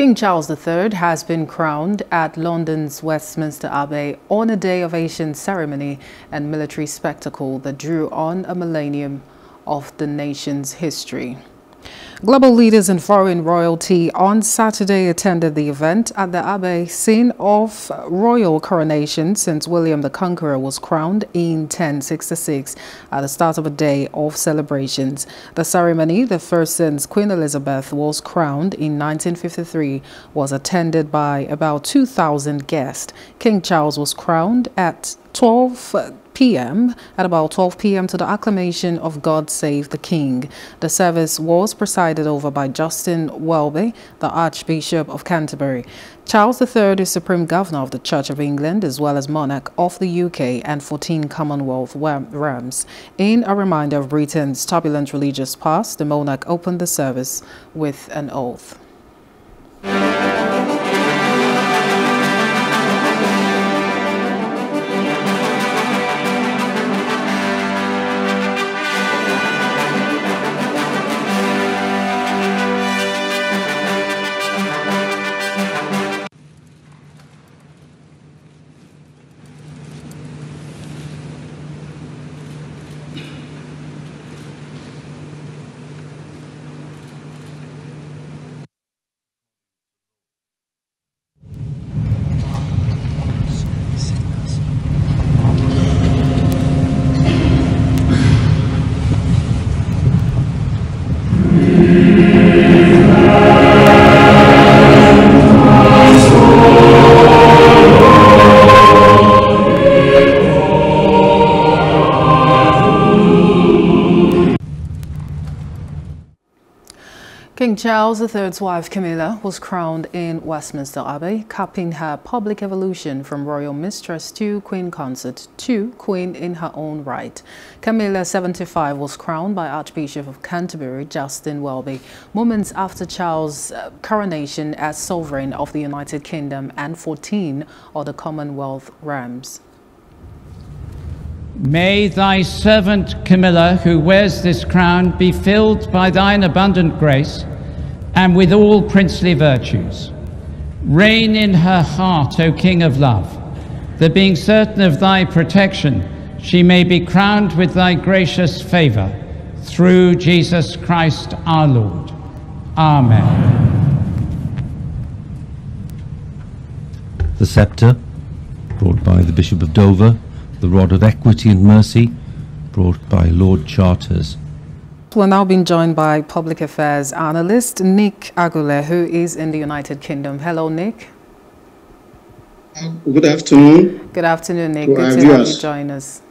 King Charles III has been crowned at London's Westminster Abbey on a day of Asian ceremony and military spectacle that drew on a millennium of the nation's history. Global leaders and foreign royalty on Saturday attended the event at the Abbey, scene of royal coronation since William the Conqueror was crowned in 1066 at the start of a day of celebrations. The ceremony, the first since Queen Elizabeth was crowned in 1953, was attended by about 2,000 guests. King Charles was crowned at 12 p.m. at about 12 p.m. to the acclamation of God Save the King. The service was presided over by Justin Welby, the Archbishop of Canterbury. Charles III is Supreme Governor of the Church of England as well as monarch of the UK and 14 Commonwealth realms. In a reminder of Britain's turbulent religious past, the monarch opened the service with an oath. Charles III's wife Camilla was crowned in Westminster Abbey, capping her public evolution from royal mistress to queen consort to queen in her own right. Camilla, 75, was crowned by Archbishop of Canterbury Justin Welby, moments after Charles' uh, coronation as sovereign of the United Kingdom and 14 of the Commonwealth realms. May thy servant Camilla, who wears this crown, be filled by thine abundant grace and with all princely virtues. Reign in her heart, O King of love, that being certain of thy protection, she may be crowned with thy gracious favor through Jesus Christ our Lord. Amen. The sceptre, brought by the Bishop of Dover, the rod of equity and mercy, brought by Lord Chartres. We're now being joined by public affairs analyst Nick Agule, who is in the United Kingdom. Hello, Nick. Good afternoon. Good afternoon, Nick. Good to have you join us.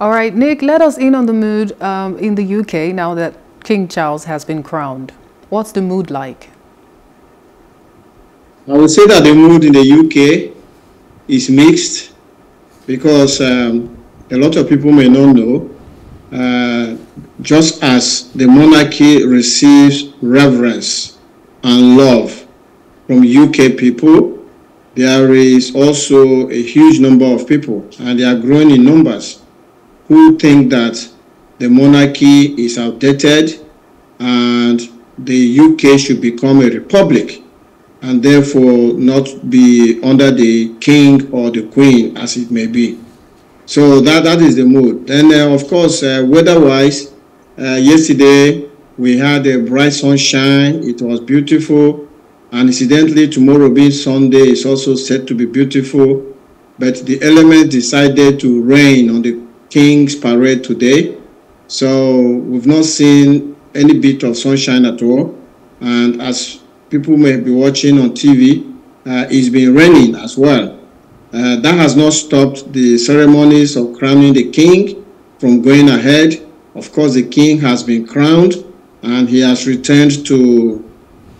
All right, Nick, let us in on the mood um, in the UK now that King Charles has been crowned. What's the mood like? I would say that the mood in the UK is mixed because um, a lot of people may not know uh, just as the monarchy receives reverence and love from UK people, there is also a huge number of people, and they are growing in numbers, who think that the monarchy is outdated and the UK should become a republic and therefore not be under the king or the queen as it may be. So that, that is the mood. Then, uh, of course, uh, weather-wise, uh, yesterday we had a bright sunshine. It was beautiful. And incidentally, tomorrow being Sunday is also said to be beautiful. But the elements decided to rain on the King's Parade today. So we've not seen any bit of sunshine at all. And as people may be watching on TV, uh, it's been raining as well. Uh, that has not stopped the ceremonies of crowning the king from going ahead. Of course, the king has been crowned and he has returned to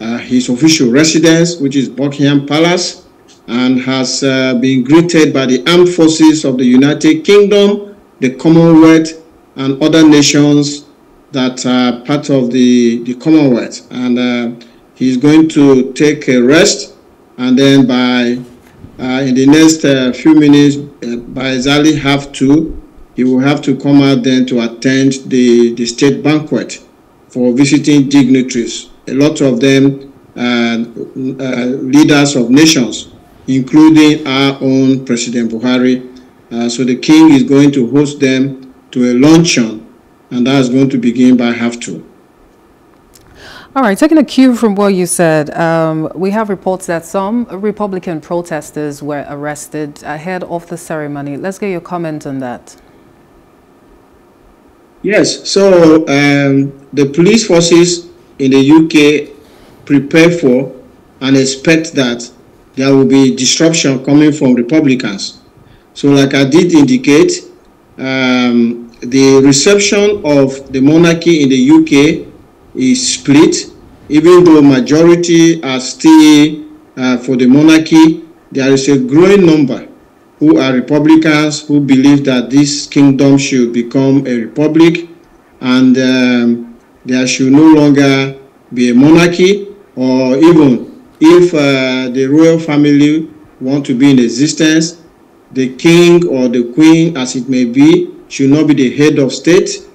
uh, his official residence, which is Buckingham Palace, and has uh, been greeted by the armed forces of the United Kingdom, the Commonwealth, and other nations that are part of the, the Commonwealth. And uh, he's going to take a rest, and then by uh, in the next uh, few minutes, uh, by exactly half two, he will have to come out then to attend the, the state banquet for visiting dignitaries. A lot of them uh, uh, leaders of nations, including our own President Buhari. Uh, so the king is going to host them to a luncheon, and that is going to begin by half two. All right, taking a cue from what you said, um, we have reports that some Republican protesters were arrested ahead of the ceremony. Let's get your comment on that. Yes, so um, the police forces in the UK prepare for and expect that there will be disruption coming from Republicans. So, like I did indicate, um, the reception of the monarchy in the UK is split. Even though majority are still uh, for the monarchy, there is a growing number who are Republicans who believe that this kingdom should become a republic and um, there should no longer be a monarchy or even if uh, the royal family want to be in existence, the king or the queen, as it may be, should not be the head of state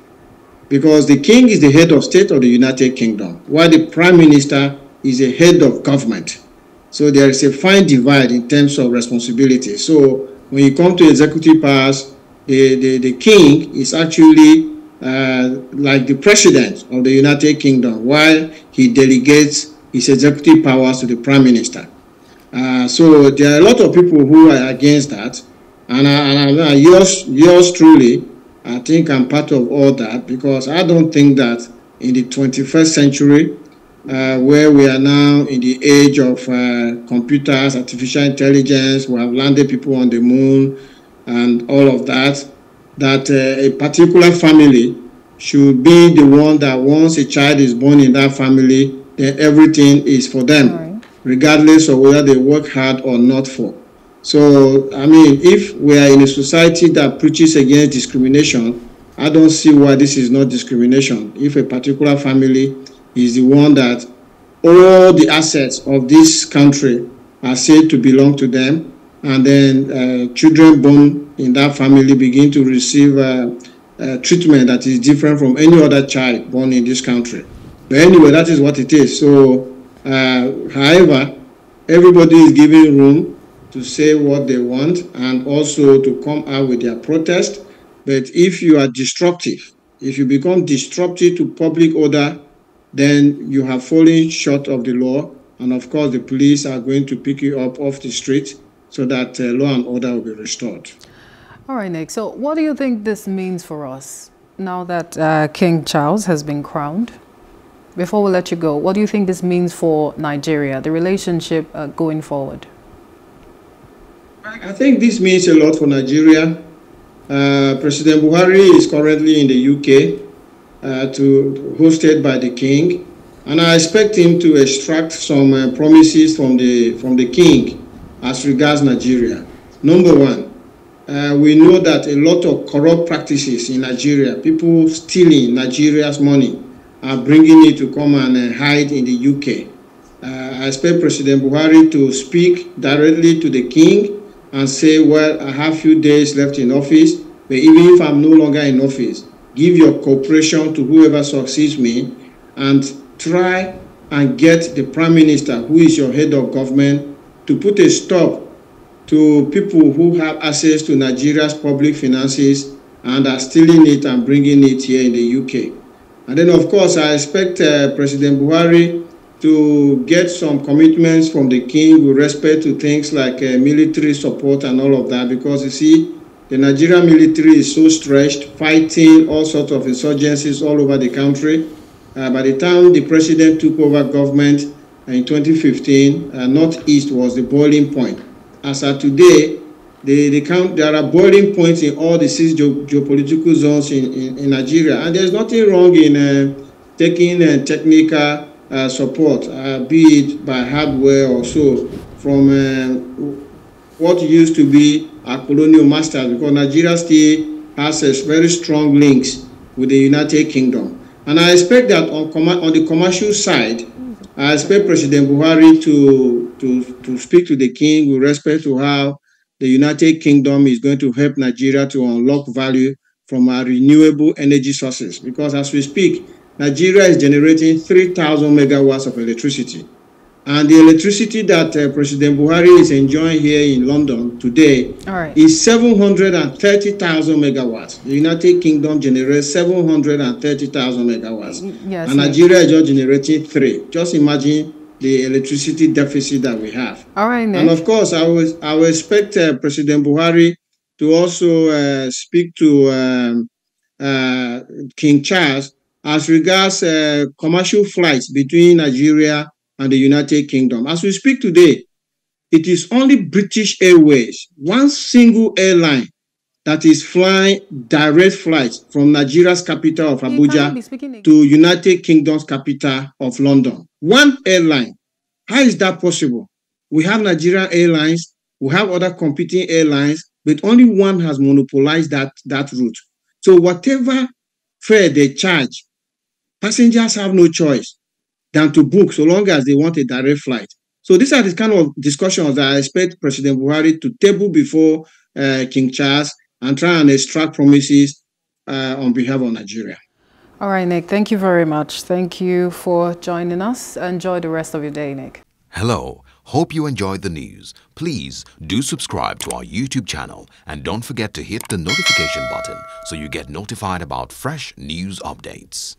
because the king is the head of state of the United Kingdom, while the prime minister is a head of government. So there is a fine divide in terms of responsibility. So when you come to executive powers, the, the, the king is actually uh, like the president of the United Kingdom, while he delegates his executive powers to the prime minister. Uh, so there are a lot of people who are against that, and, and, and yours, yours truly I think I'm part of all that because I don't think that in the 21st century, uh, where we are now in the age of uh, computers, artificial intelligence, we have landed people on the moon and all of that, that uh, a particular family should be the one that once a child is born in that family, then everything is for them, right. regardless of whether they work hard or not for. So, I mean, if we are in a society that preaches against discrimination, I don't see why this is not discrimination. If a particular family is the one that all the assets of this country are said to belong to them, and then uh, children born in that family begin to receive uh, uh, treatment that is different from any other child born in this country. But anyway, that is what it is. So, uh, however, everybody is giving room to say what they want and also to come out with their protest. But if you are destructive, if you become disruptive to public order, then you have fallen short of the law. And of course, the police are going to pick you up off the street so that uh, law and order will be restored. All right, Nick. So, what do you think this means for us now that uh, King Charles has been crowned? Before we let you go, what do you think this means for Nigeria, the relationship uh, going forward? I think this means a lot for Nigeria. Uh, President Buhari is currently in the UK, uh, to, hosted by the King, and I expect him to extract some uh, promises from the from the King as regards Nigeria. Number one, uh, we know that a lot of corrupt practices in Nigeria, people stealing Nigeria's money, are bringing it to come and uh, hide in the UK. Uh, I expect President Buhari to speak directly to the King and say, well, I have few days left in office, but even if I'm no longer in office, give your cooperation to whoever succeeds me and try and get the prime minister, who is your head of government, to put a stop to people who have access to Nigeria's public finances and are stealing it and bringing it here in the UK. And then, of course, I expect uh, President Buhari to get some commitments from the king with respect to things like uh, military support and all of that because you see the Nigerian military is so stretched fighting all sorts of insurgencies all over the country. Uh, by the time the president took over government in 2015 uh, northeast was the boiling point. As of today the, the count, there are boiling points in all the six ge geopolitical zones in, in, in, Nigeria and there's nothing wrong in uh, taking uh, technical uh, support, uh, be it by hardware or so, from uh, what used to be our colonial masters, because Nigeria still has very strong links with the United Kingdom. And I expect that on, on the commercial side, I expect President Buhari to, to, to speak to the king with respect to how the United Kingdom is going to help Nigeria to unlock value from our renewable energy sources. Because as we speak, Nigeria is generating 3,000 megawatts of electricity. And the electricity that uh, President Buhari is enjoying here in London today right. is 730,000 megawatts. The United Kingdom generates 730,000 megawatts. Yes, and Nigeria is just generating three. Just imagine the electricity deficit that we have. All right, Nick. And of course, I will, I will expect uh, President Buhari to also uh, speak to um, uh, King Charles as regards uh, commercial flights between Nigeria and the United Kingdom. As we speak today, it is only British Airways, one single airline that is flying direct flights from Nigeria's capital of Abuja to United Kingdom's capital of London. One airline. How is that possible? We have Nigerian Airlines, we have other competing airlines, but only one has monopolized that, that route. So whatever fare they charge, passengers have no choice than to book so long as they want a direct flight. So these are the kind of discussions that I expect President Buhari to table before uh, King Charles and try and extract promises uh, on behalf of Nigeria. All right, Nick, thank you very much. Thank you for joining us. Enjoy the rest of your day, Nick. Hello. Hope you enjoyed the news. Please do subscribe to our YouTube channel and don't forget to hit the notification button so you get notified about fresh news updates.